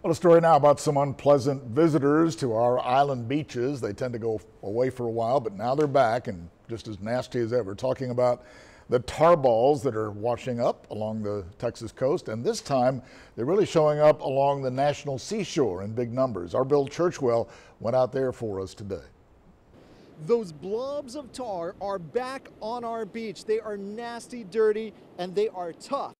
Well, a story now about some unpleasant visitors to our island beaches. They tend to go away for a while, but now they're back and just as nasty as ever. Talking about the tar balls that are washing up along the Texas coast, and this time they're really showing up along the national seashore in big numbers. Our Bill Churchwell went out there for us today. Those blobs of tar are back on our beach. They are nasty, dirty, and they are tough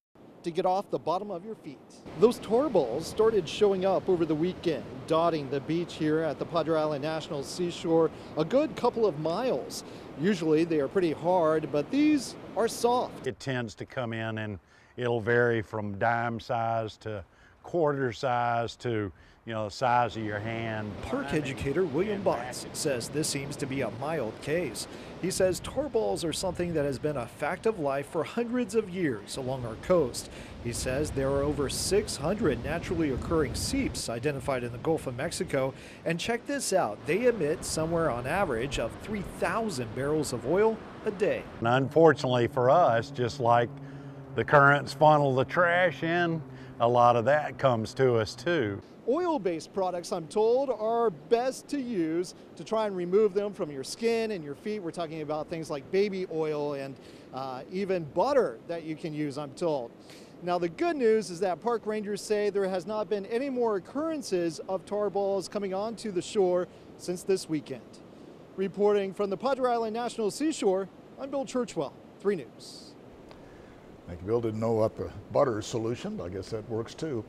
to get off the bottom of your feet. Those tar balls started showing up over the weekend, dotting the beach here at the Padre Island National Seashore a good couple of miles. Usually they are pretty hard, but these are soft. It tends to come in and it'll vary from dime size to quarter size to you know the size of your hand. Park educator William Botts says this seems to be a mild case. He says tar balls are something that has been a fact of life for hundreds of years along our coast. He says there are over 600 naturally occurring seeps identified in the Gulf of Mexico. And check this out they emit somewhere on average of 3,000 barrels of oil a day. And unfortunately for us, just like the currents funnel the trash in, a lot of that comes to us too. Oil-based products, I'm told, are best to use to try and remove them from your skin and your feet. We're talking about things like baby oil and uh, even butter that you can use, I'm told. Now the good news is that park rangers say there has not been any more occurrences of tar balls coming onto the shore since this weekend. Reporting from the Padre Island National Seashore, I'm Bill Churchwell, 3 News. Bill. Didn't know about the butter solution, but I guess that works too.